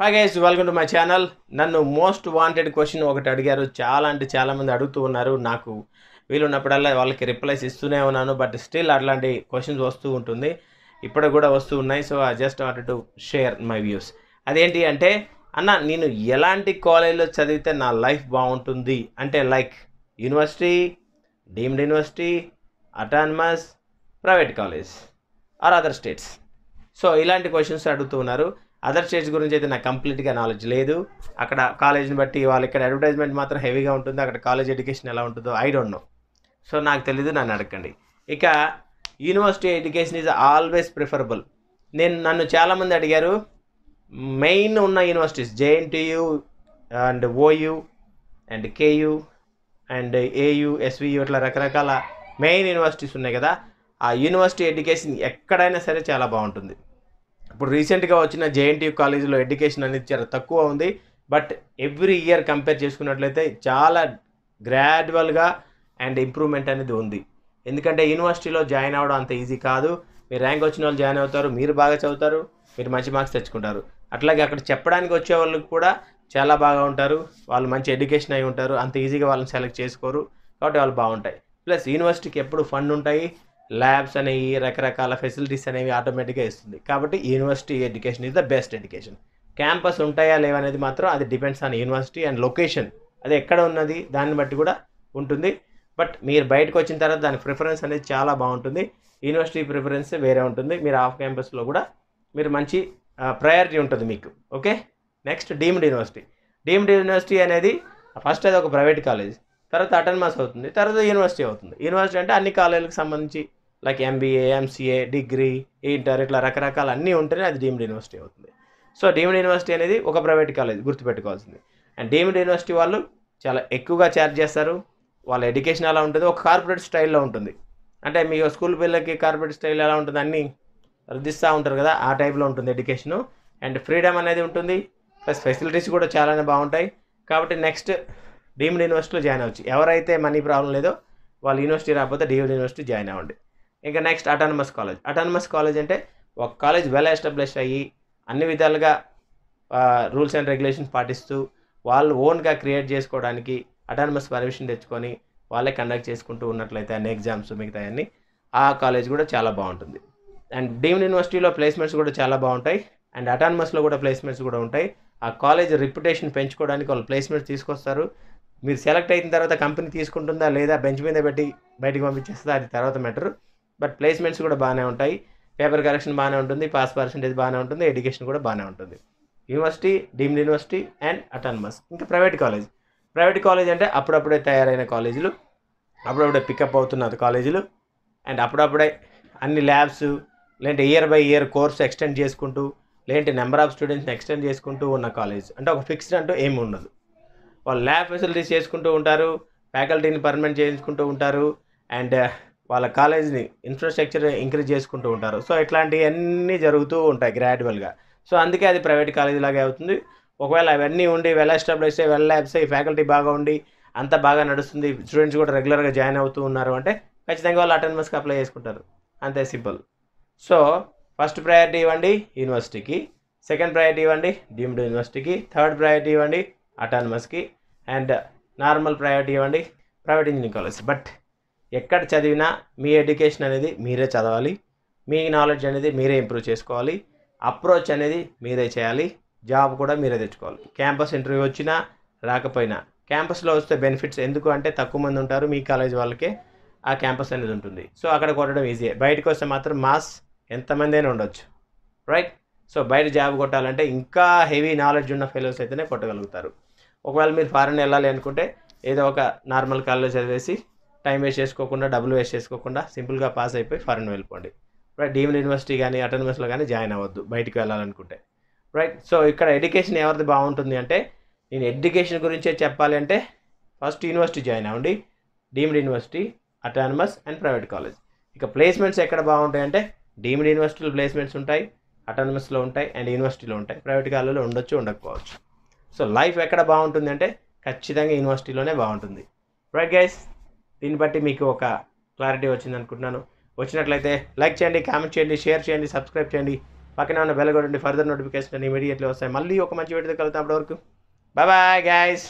Hi guys welcome to my channel నన్ను most wanted question ఒకటి అడిగారు. చాలా అంటే చాలామంది అడుగుతూ ఉన్నారు. నాకు వీలున్నప్పుడల్లా వాళ్ళకి రిప్లైస్ ఇస్తూనే ఉన్నాను. బట్ స్టిల్ అట్లాంటి క్వశ్చన్స్ వస్తూ ఉంటుంది. ఇప్పుడు కూడా వస్తూ ఉన్నాయి. So I just wanted to share my views అదేంటి అంటే అన్న నేను ఎలాంటి కాలేజ్లో చదివితే నా లైఫ్ బాగుంటుంది? అంటే like university deemed university autonomous private college or other states so ఇలాంటి క్వశ్చన్స్ అడుగుతూ ఉన్నారు. అదర్ స్టేట్స్ గురించి అయితే నాకు కంప్లీట్గా నాలెడ్జ్ లేదు. అక్కడ కాలేజ్ని బట్టి వాళ్ళు ఇక్కడ అడ్వర్టైజ్మెంట్ మాత్రం హెవీగా ఉంటుంది? అక్కడ కాలేజ్ ఎడ్యుకేషన్ ఎలా ఉంటుందో? ఐ డోంట్ నో సో నాకు తెలీదు నన్ను అడగండి. ఇక university education is always preferable నేను నన్ను చాలామంది అడిగారు మెయిన్ ఉన్న universities JNTU and OU and KU and AU SVU ఇట్లా రకరకాల మెయిన్ యూనివర్సిటీస్ ఉన్నాయి కదా? ఆ యూనివర్సిటీ ఎడ్యుకేషన్ ఎక్కడైనా సరే చాలా బాగుంటుంది. ఇప్పుడు రీసెంట్గా వచ్చిన జేఎన్టీయూ కాలేజీలో ఎడ్యుకేషన్ అనేది చాలా తక్కువ ఉంది. బట్ ఎవ్రీ ఇయర్ కంపేర్ చేసుకున్నట్లయితే చాలా గ్రాడ్యువల్గా అండ్ ఇంప్రూవ్మెంట్ అనేది ఉంది. ఎందుకంటే యూనివర్సిటీలో జాయిన్ అవ్వడం అంత ఈజీ కాదు. మీరు ర్యాంక్ వచ్చిన వాళ్ళు జాయిన్ అవుతారు. మీరు బాగా చదువుతారు. మీరు మంచి మార్క్స్ తెచ్చుకుంటారు. అట్లాగే అక్కడ చెప్పడానికి వచ్చే వాళ్ళకి కూడా చాలా బాగా ఉంటారు. వాళ్ళు మంచి ఎడ్యుకేషన్ అయి ఉంటారు. అంత ఈజీగా వాళ్ళని సెలెక్ట్ చేసుకోరు. కాబట్టి వాళ్ళు బాగుంటాయి. ప్లస్ యూనివర్సిటీకి ఎప్పుడు ఫండ్ ఉంటాయి? ల్యాబ్స్ అనేవి రకరకాల ఫెసిలిటీస్ అనేవి ఆటోమేటిక్గా ఇస్తుంది. కాబట్టి university education is the best education. Campus ఉంటాయా లేవనేది మాత్రం అది depends on university and location. అది ఎక్కడ ఉన్నది దాన్ని బట్టి కూడా ఉంటుంది. బట్ మీరు బయటకు వచ్చిన తర్వాత దాని ప్రిఫరెన్స్ అనేది చాలా బాగుంటుంది. యూనివర్సిటీ ప్రిఫరెన్స్ వేరే ఉంటుంది. మీరు ఆఫ్ క్యాంపస్లో కూడా మీరు మంచి ప్రయారిటీ ఉంటుంది మీకు. Okay? Next deemed university. Deemed university అనేది ఫస్ట్ అది ఒక ప్రైవేట్ కాలేజ్. తర్వాత అటర్మాస్ అవుతుంది తర్వాత యూనివర్సిటీ అవుతుంది. యూనివర్సిటీ అంటే అన్ని కాలేజీలకు సంబంధించి like MBA MCA degree inter ఇట్లా రకరకాల అన్నీ ఉంటేనే అది డీమ్డ్ యూనివర్సిటీ అవుతుంది. సో డీమ్డ్ యూనివర్సిటీ అనేది ఒక ప్రైవేట్ కాలేజ్ గుర్తుపెట్టుకోవాల్సింది. అండ్ డీమ్డ్ యూనివర్సిటీ వాళ్ళు చాలా ఎక్కువగా ఛార్జ్ చేస్తారు. వాళ్ళ ఎడ్యుకేషన్ ఎలా ఉంటుంది ఒక కార్పొరేట్ స్టైల్లో ఉంటుంది. అంటే మీ స్కూల్ పిల్లలకి కార్పొరేట్ స్టైల్ ఎలా ఉంటుంది అన్నీ రుద్దిస్తూ ఉంటారు కదా ఆ టైప్లో ఉంటుంది ఎడ్యుకేషను. అండ్ ఫ్రీడమ్ అనేది ఉంటుంది. ప్లస్ ఫెసిలిటీస్ కూడా చాలానే బాగుంటాయి. కాబట్టి నెక్స్ట్ డీమ్డ్ యూనివర్సిటీలో జాయిన్ అవ్వచ్చు. ఎవరైతే మనీ ప్రాబ్లం లేదో వాళ్ళు యూనివర్సిటీ రాకపోతే డీమ్డ్ యూనివర్సిటీ జాయిన్ అవ్వండి. ఇంకా next autonomous college autonomous college అంటే ఒక కాలేజ్ వెల్ ఎస్టాబ్లిష్ అయ్యి అన్ని విధాలుగా రూల్స్ అండ్ రెగ్యులేషన్స్ పాటిస్తూ వాళ్ళు ఓన్గా క్రియేట్ చేసుకోవడానికి అటానమస్ పర్మిషన్ తెచ్చుకొని వాళ్ళే కండక్ట్ చేసుకుంటూ ఉన్నట్లయితే అన్ని ఎగ్జామ్స్ మిగతాయన్నీ ఆ కాలేజ్ కూడా చాలా బాగుంటుంది. అండ్ డీమ్డ్ యూనివర్సిటీలో ప్లేస్మెంట్స్ కూడా చాలా బాగుంటాయి. అండ్ అటానమస్లో కూడా ప్లేస్మెంట్స్ కూడా ఉంటాయి. ఆ కాలేజ్ రిప్యుటేషన్ పెంచుకోవడానికి వాళ్ళు ప్లేస్మెంట్స్ తీసుకొస్తారు. మీరు సెలెక్ట్ అయిన తర్వాత కంపెనీ తీసుకుంటుందా లేదా బెంచ్ మీద పెట్టి బయటకు పంపించేస్తుందా అది తర్వాత మ్యాటర్. బట్ ప్లేస్మెంట్స్ కూడా బాగానే ఉంటాయి. పేపర్ కరెక్షన్ బాగానే ఉంటుంది. పాస్ పర్సంటేజ్ బాగానే ఉంటుంది. ఎడ్యుకేషన్ కూడా బాగానే ఉంటుంది. University deemed university and autonomous. ఇంకా ప్రైవేట్ కాలేజ్. ప్రైవేట్ కాలేజ్ అంటే అప్పుడప్పుడే తయారైన కాలేజీలు. అప్పుడప్పుడే పికప్ అవుతున్న కాలేజీలు. అండ్ అప్పుడప్పుడే అన్ని ల్యాబ్స్ లేదంటే year by year course extend చేసుకుంటూ లేదంటే నెంబర్ ఆఫ్ స్టూడెంట్స్ని ఎక్స్టెండ్ చేసుకుంటూ ఉన్న కాలేజ్. అంటే ఒక ఫిక్స్డ్ అంటూ ఏమి ఉండదు. వాళ్ళు ల్యాబ్ ఫెసిలిటీస్ చేసుకుంటూ ఉంటారు ఫ్యాకల్టీని పర్మనెంట్ చేయించుకుంటూ ఉంటారు అండ్ uh, వాళ్ళ కాలేజ్ని ఇన్ఫ్రాస్ట్రక్చర్ ఇంక్రీజ్ చేసుకుంటూ ఉంటారు. సో ఇట్లాంటివన్నీ జరుగుతూ ఉంటాయి గ్రాడ్యువల్గా. సో అందుకే అది ప్రైవేట్ కాలేజ్ లాగే అవుతుంది. ఒకవేళ అవన్నీ ఉండి well establish well labs faculty బాగా ఉండి అంతా బాగా నడుస్తుంది స్టూడెంట్స్ కూడా రెగ్యులర్గా జాయిన్ అవుతూ ఉన్నారు అంటే ఖచ్చితంగా వాళ్ళు అటెండెన్స్కి అప్లై చేసుకుంటారు. అంతే సింపుల్. సో ఫస్ట్ ప్రయారిటీ ఇవ్వండి యూనివర్సిటీకి. సెకండ్ ప్రయారిటీ ఇవ్వండి డీమ్డ్ యూనివర్సిటీకి. థర్డ్ ప్రయారిటీ ఇవ్వండి అటానమస్కి అండ్ నార్మల్ ప్రైవేట్ ఇవ్వండి ప్రైవేట్ ఇంజనీరింగ్ కాలేజ్ బట్ ఎక్కడ చదివినా మీ ఎడ్యుకేషన్ అనేది మీరే చదవాలి. మీ నాలెడ్జ్ అనేది మీరే ఇంప్రూవ్ చేసుకోవాలి. అప్రోచ్ అనేది మీరే చేయాలి. జాబ్ కూడా మీరే తెచ్చుకోవాలి. క్యాంపస్ ఇంటర్వ్యూ వచ్చినా రాకపోయినా. క్యాంపస్లో వస్తే బెనిఫిట్స్ ఎందుకు అంటే తక్కువ మంది ఉంటారు మీ కాలేజ్ వాళ్ళకే ఆ క్యాంపస్ అనేది ఉంటుంది. సో అక్కడ కొట్టడం ఈజీ బయటకు వస్తే మాత్రం మాస్ ఎంతమంది అయినా ఉండొచ్చు. రైట్ సో బయట జాబ్ కొట్టాలంటే ఇంకా హెవీ నాలెడ్జ్ ఉన్న ఫెలోస్ అయితేనే కొట్టగలుగుతారు. ఒకవేళ మీరు ఫారెన్ వెళ్ళాలి అనుకుంటే ఏదో ఒక నార్మల్ కాల్లో చదివేసి టైం వేస్ట్ చేసుకోకుండా డబ్బులు వేస్ట్ చేసుకోకుండా సింపుల్గా పాస్ అయిపోయి ఫారెన్ వెళ్ళిపోండి. రైట్ డీమ్డ్ యూనివర్సిటీ కానీ అటానమస్లో కానీ జాయిన్ అవ్వద్దు బయటికి వెళ్ళాలనుకుంటే. రైట్ సో ఇక్కడ ఎడ్యుకేషన్ ఎవరిది బాగుంటుంది అంటే నేను ఎడ్యుకేషన్ గురించే చెప్పాలి అంటే ఫస్ట్ యూనివర్సిటీ జాయిన్ అవ్వండి. Deemed university autonomous and private college ఇక ప్లేస్మెంట్స్ ఎక్కడ బాగుంటాయి అంటే డీమ్డ్ యూనివర్సిటీలో ప్లేస్మెంట్స్ ఉంటాయి అటానమస్లో ఉంటాయి అండ్ యూనివర్సిటీలో ఉంటాయి. ప్రైవేట్ కాలేజ్లో ఉండొచ్చు ఉండకపోవచ్చు. సో లైఫ్ ఎక్కడ బాగుంటుంది అంటే ఖచ్చితంగా యూనివర్సిటీలోనే బాగుంటుంది. రైట్ గైస్ దీన్ని బట్టి మీకు ఒక క్లారిటీ వచ్చింది అనుకుంటున్నాను. వచ్చినట్లయితే లైక్ చేయండి కామెంట్ చేయండి షేర్ చేయండి సబ్స్క్రైబ్ చేయండి. పక్కన ఉన్న బెల్ కొట్టండి ఫర్దర్ నోటిఫికేషన్ ఇమీడియట్లీ వస్తాయి. మళ్ళీ ఒక మంచి వీడియో కలుగుతాం అప్పటివరకు. Bye bye guys